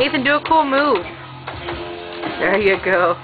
Ethan, do a cool move. There you go.